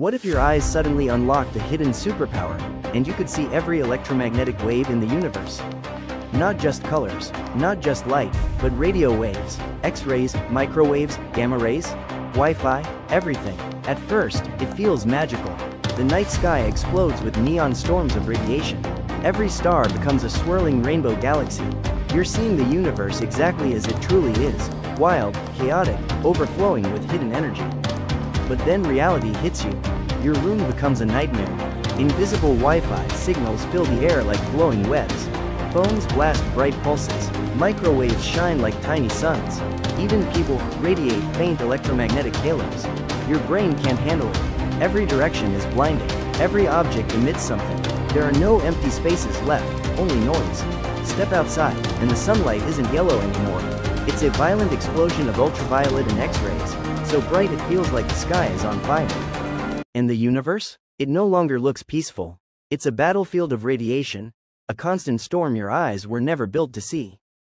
What if your eyes suddenly unlocked a hidden superpower, and you could see every electromagnetic wave in the universe? Not just colors, not just light, but radio waves, X-rays, microwaves, gamma rays, Wi-Fi, everything. At first, it feels magical. The night sky explodes with neon storms of radiation. Every star becomes a swirling rainbow galaxy. You're seeing the universe exactly as it truly is, wild, chaotic, overflowing with hidden energy. But then reality hits you. Your room becomes a nightmare. Invisible Wi-Fi signals fill the air like glowing webs. Phones blast bright pulses. Microwaves shine like tiny suns. Even people radiate faint electromagnetic halos. Your brain can't handle it. Every direction is blinding. Every object emits something. There are no empty spaces left, only noise. Step outside, and the sunlight isn't yellow anymore. It's a violent explosion of ultraviolet and X-rays, so bright it feels like the sky is on fire. And the universe? It no longer looks peaceful. It's a battlefield of radiation, a constant storm your eyes were never built to see.